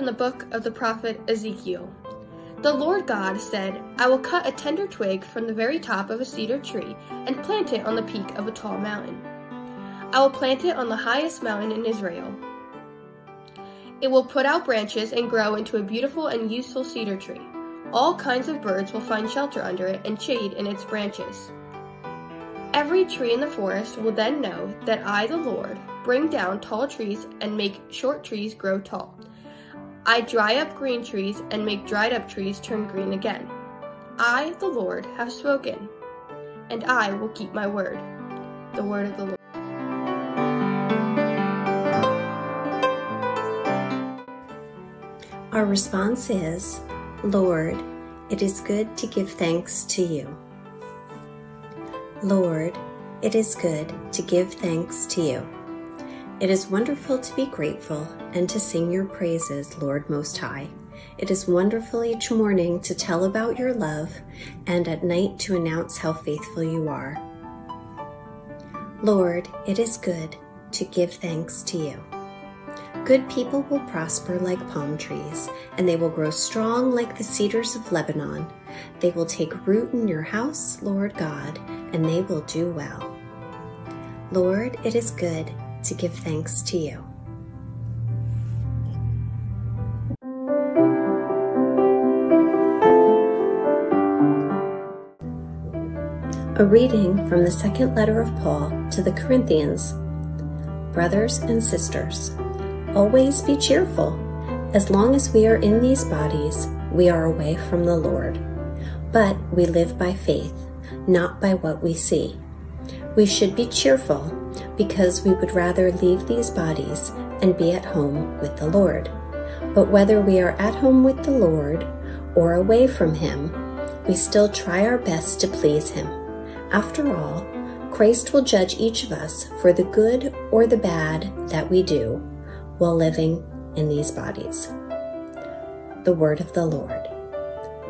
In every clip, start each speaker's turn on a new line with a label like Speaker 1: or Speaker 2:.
Speaker 1: From the book of the prophet Ezekiel. The Lord God said, I will cut a tender twig from the very top of a cedar tree and plant it on the peak of a tall mountain. I will plant it on the highest mountain in Israel. It will put out branches and grow into a beautiful and useful cedar tree. All kinds of birds will find shelter under it and shade in its branches. Every tree in the forest will then know that I, the Lord, bring down tall trees and make short trees grow tall. I dry up green trees and make dried up trees turn green again. I, the Lord, have spoken, and I will keep my word. The word of the Lord.
Speaker 2: Our response is, Lord, it is good to give thanks to you. Lord, it is good to give thanks to you. It is wonderful to be grateful and to sing your praises, Lord Most High. It is wonderful each morning to tell about your love and at night to announce how faithful you are. Lord, it is good to give thanks to you. Good people will prosper like palm trees, and they will grow strong like the cedars of Lebanon. They will take root in your house, Lord God, and they will do well. Lord, it is good to give thanks to you. A reading from the second letter of Paul to the Corinthians. Brothers and sisters, always be cheerful. As long as we are in these bodies, we are away from the Lord. But we live by faith, not by what we see. We should be cheerful because we would rather leave these bodies and be at home with the Lord. But whether we are at home with the Lord or away from Him, we still try our best to please Him. After all, Christ will judge each of us for the good or the bad that we do while living in these bodies. The Word of the Lord.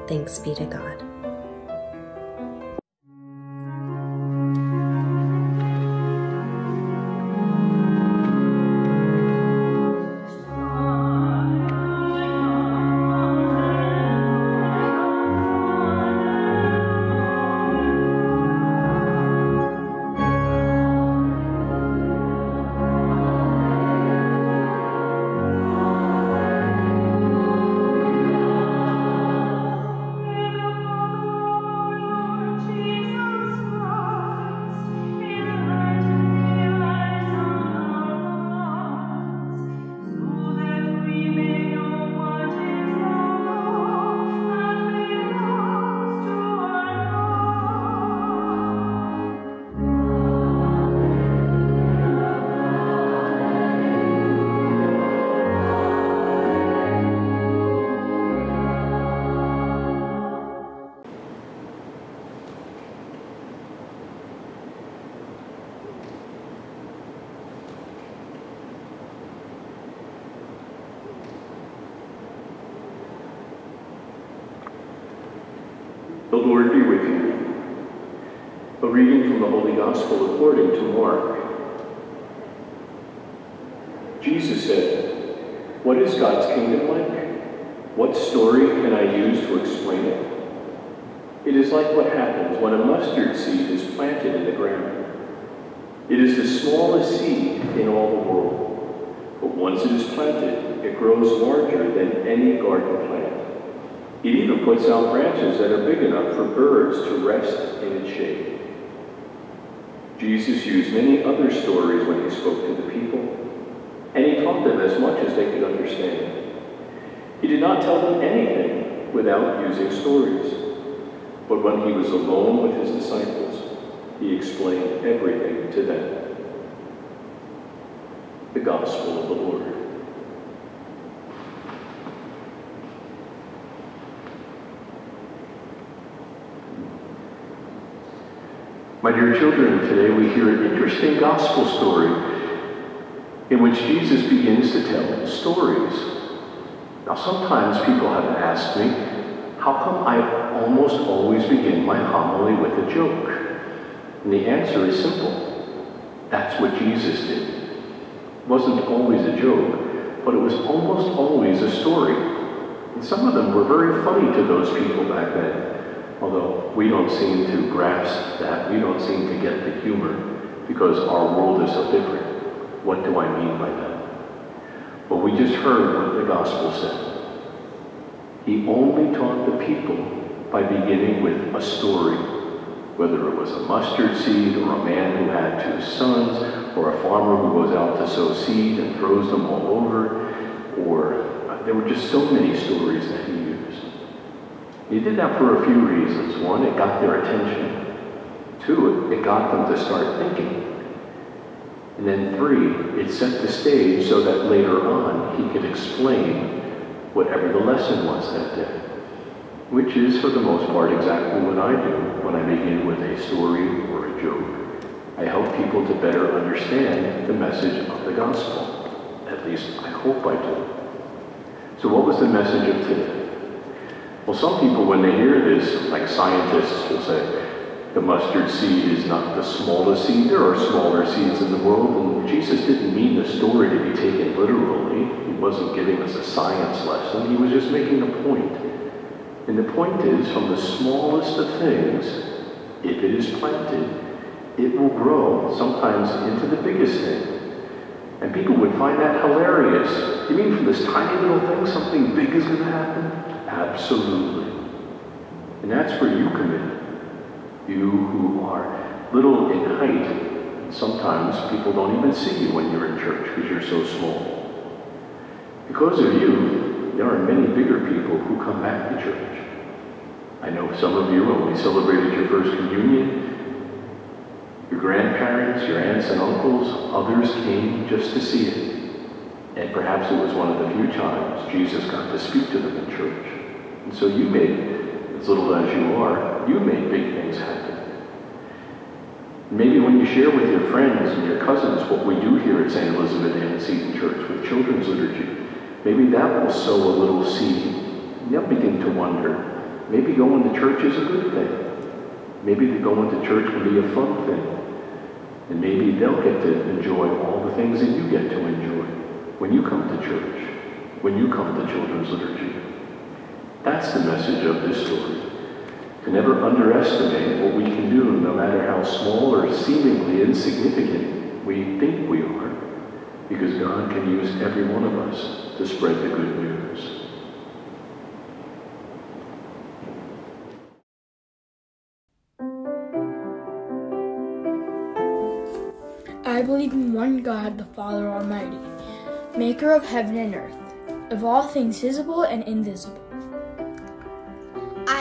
Speaker 2: Thanks be to God.
Speaker 3: Lord be with you. A reading from the Holy Gospel according to Mark. Jesus said, What is God's kingdom like? What story can I use to explain it? It is like what happens when a mustard seed is planted in the ground. It is the smallest seed in all the world, but once it is planted, it grows larger than any garden plant. It even puts out branches that are big enough for birds to rest in its shade. Jesus used many other stories when he spoke to the people, and he taught them as much as they could understand. He did not tell them anything without using stories. But when he was alone with his disciples, he explained everything to them. The Gospel of the Lord. My dear children, today we hear an interesting gospel story in which Jesus begins to tell stories. Now, sometimes people have asked me, how come I almost always begin my homily with a joke? And the answer is simple. That's what Jesus did. It wasn't always a joke, but it was almost always a story. And some of them were very funny to those people back then, although we don't seem to grasp that. We don't seem to get the humor because our world is so different. What do I mean by that? Well, we just heard what the gospel said. He only taught the people by beginning with a story, whether it was a mustard seed or a man who had two sons or a farmer who goes out to sow seed and throws them all over, or uh, there were just so many stories that he. He did that for a few reasons. One, it got their attention. Two, it got them to start thinking. And then three, it set the stage so that later on he could explain whatever the lesson was that day. Which is, for the most part, exactly what I do when I begin with a story or a joke. I help people to better understand the message of the gospel. At least I hope I do. So what was the message of today? Well, some people, when they hear this, like scientists will say, the mustard seed is not the smallest seed. There are smaller seeds in the world, and Jesus didn't mean the story to be taken literally. He wasn't giving us a science lesson. He was just making a point. And the point is, from the smallest of things, if it is planted, it will grow, sometimes into the biggest thing. And people would find that hilarious. You mean from this tiny little thing, something big is going to happen? Absolutely. And that's where you come in. You who are little in height, sometimes people don't even see you when you're in church because you're so small. Because of you, there are many bigger people who come back to church. I know some of you, when we celebrated your first communion, your grandparents, your aunts and uncles, others came just to see it. And perhaps it was one of the few times Jesus got to speak to them in church. And so you made as little as you are, you made big things happen. Maybe when you share with your friends and your cousins what we do here at St. Elizabeth Ann Seton Church with children's liturgy, maybe that will sow a little seed. They'll begin to wonder, maybe going to church is a good thing. Maybe going to church can be a fun thing. And maybe they'll get to enjoy all the things that you get to enjoy when you come to church, when you come to children's liturgy. That's the message of this story. To never underestimate what we can do, no matter how small or seemingly insignificant we think we are, because God can use every one of us to spread the good news.
Speaker 4: I believe in one God, the Father Almighty, maker of heaven and earth, of all things visible and invisible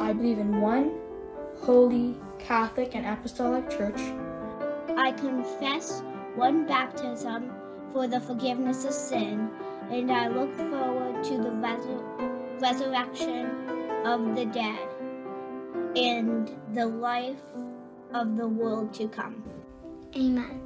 Speaker 4: I believe in one holy, Catholic, and Apostolic Church.
Speaker 5: I confess one baptism for the forgiveness of sin, and I look forward to the resur- resurrection of the dead and the life of the world to come. Amen.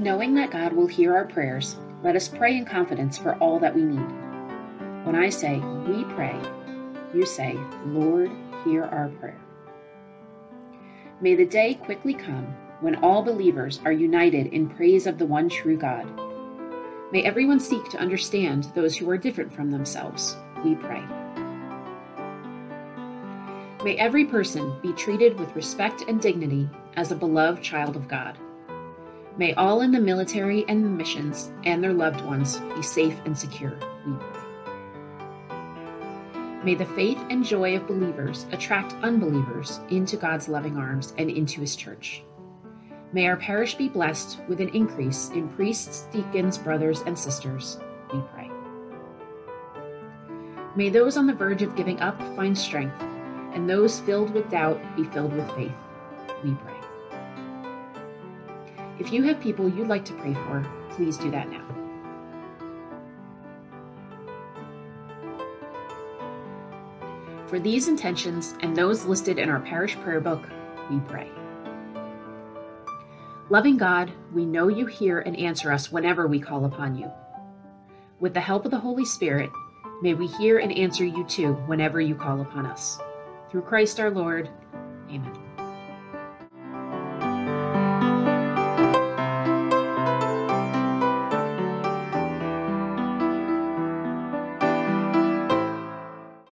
Speaker 6: Knowing that God will hear our prayers, let us pray in confidence for all that we need. When I say, we pray, you say, Lord, hear our prayer. May the day quickly come when all believers are united in praise of the one true God. May everyone seek to understand those who are different from themselves. We pray. May every person be treated with respect and dignity as a beloved child of God. May all in the military and the missions and their loved ones be safe and secure, we pray. May the faith and joy of believers attract unbelievers into God's loving arms and into his church. May our parish be blessed with an increase in priests, deacons, brothers, and sisters, we pray. May those on the verge of giving up find strength, and those filled with doubt be filled with faith, we pray. If you have people you'd like to pray for, please do that now. For these intentions and those listed in our parish prayer book, we pray. Loving God, we know you hear and answer us whenever we call upon you. With the help of the Holy Spirit, may we hear and answer you too whenever you call upon us. Through Christ our Lord. Amen.